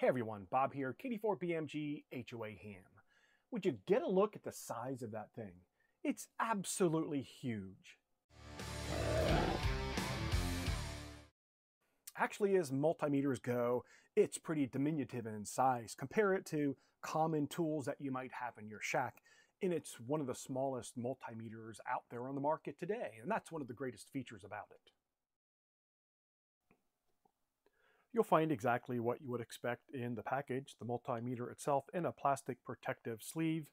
Hey everyone, Bob here, KD4BMG HOA Ham. Would you get a look at the size of that thing? It's absolutely huge. Actually, as multimeters go, it's pretty diminutive in size. Compare it to common tools that you might have in your shack, and it's one of the smallest multimeters out there on the market today, and that's one of the greatest features about it. You'll find exactly what you would expect in the package, the multimeter itself in a plastic protective sleeve.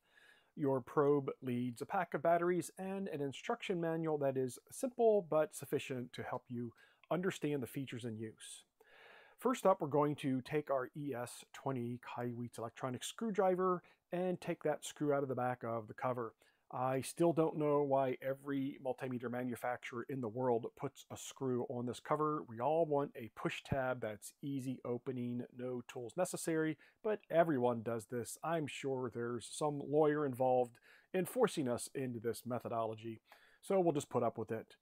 Your probe leads a pack of batteries and an instruction manual that is simple but sufficient to help you understand the features in use. First up, we're going to take our ES20 Kaiweets electronic screwdriver and take that screw out of the back of the cover. I still don't know why every multimeter manufacturer in the world puts a screw on this cover. We all want a push tab that's easy opening, no tools necessary, but everyone does this. I'm sure there's some lawyer involved in forcing us into this methodology, so we'll just put up with it.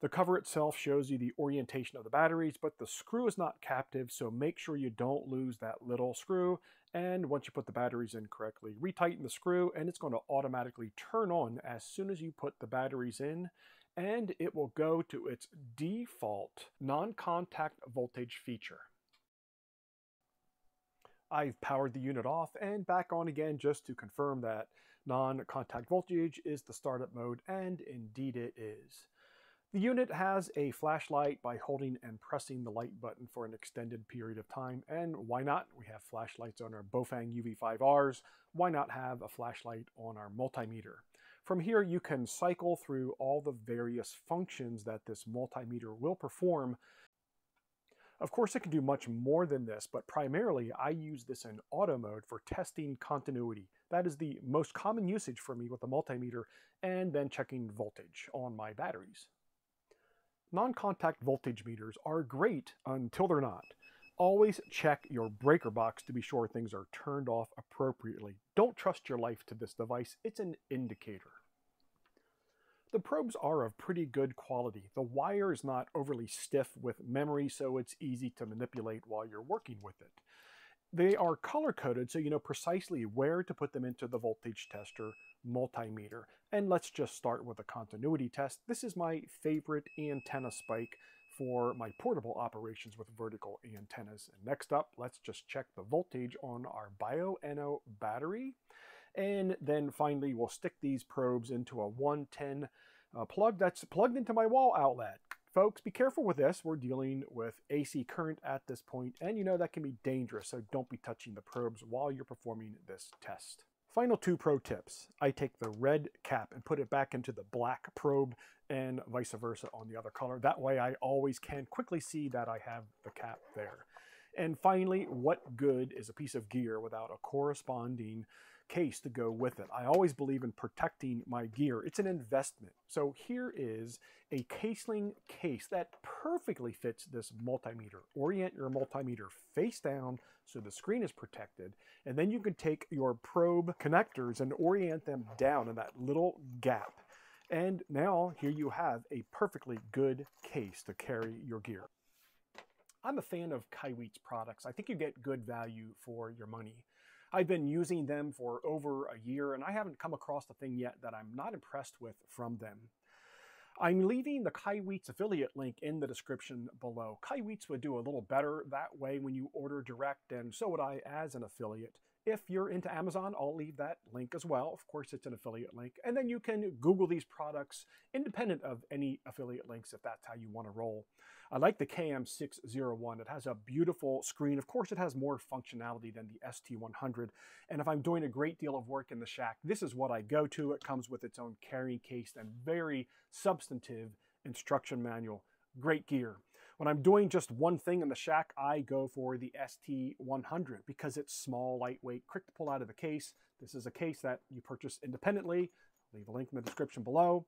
The cover itself shows you the orientation of the batteries, but the screw is not captive, so make sure you don't lose that little screw. And once you put the batteries in correctly, retighten the screw and it's going to automatically turn on as soon as you put the batteries in and it will go to its default non-contact voltage feature. I've powered the unit off and back on again just to confirm that non-contact voltage is the startup mode and indeed it is. The unit has a flashlight by holding and pressing the light button for an extended period of time, and why not? We have flashlights on our Baofeng UV5Rs. Why not have a flashlight on our multimeter? From here, you can cycle through all the various functions that this multimeter will perform. Of course, it can do much more than this, but primarily I use this in auto mode for testing continuity. That is the most common usage for me with the multimeter, and then checking voltage on my batteries. Non-contact voltage meters are great until they're not. Always check your breaker box to be sure things are turned off appropriately. Don't trust your life to this device, it's an indicator. The probes are of pretty good quality. The wire is not overly stiff with memory, so it's easy to manipulate while you're working with it. They are color coded so you know precisely where to put them into the voltage tester multimeter. And let's just start with a continuity test. This is my favorite antenna spike for my portable operations with vertical antennas. And next up, let's just check the voltage on our Bioenno battery. And then finally, we'll stick these probes into a 110 uh, plug that's plugged into my wall outlet. Folks, be careful with this. We're dealing with AC current at this point, and you know that can be dangerous, so don't be touching the probes while you're performing this test. Final two pro tips. I take the red cap and put it back into the black probe and vice versa on the other color. That way I always can quickly see that I have the cap there. And finally, what good is a piece of gear without a corresponding case to go with it? I always believe in protecting my gear. It's an investment. So here is a Caseling case that perfectly fits this multimeter. Orient your multimeter face down so the screen is protected. And then you can take your probe connectors and orient them down in that little gap. And now here you have a perfectly good case to carry your gear. I'm a fan of Kaiweets products. I think you get good value for your money. I've been using them for over a year and I haven't come across a thing yet that I'm not impressed with from them. I'm leaving the Kaiweets affiliate link in the description below. Kaiweets would do a little better that way when you order direct, and so would I as an affiliate. If you're into Amazon, I'll leave that link as well. Of course, it's an affiliate link. And then you can Google these products independent of any affiliate links if that's how you want to roll. I like the KM601. It has a beautiful screen. Of course, it has more functionality than the ST100. And if I'm doing a great deal of work in the shack, this is what I go to. It comes with its own carrying case and very substantive instruction manual great gear. When I'm doing just one thing in the shack, I go for the ST100 because it's small, lightweight, quick to pull out of the case. This is a case that you purchase independently. I'll leave a link in the description below.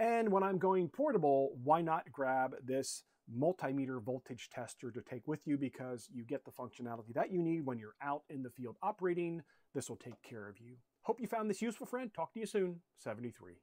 And when I'm going portable, why not grab this multimeter voltage tester to take with you because you get the functionality that you need when you're out in the field operating. This will take care of you. Hope you found this useful, friend. Talk to you soon. 73.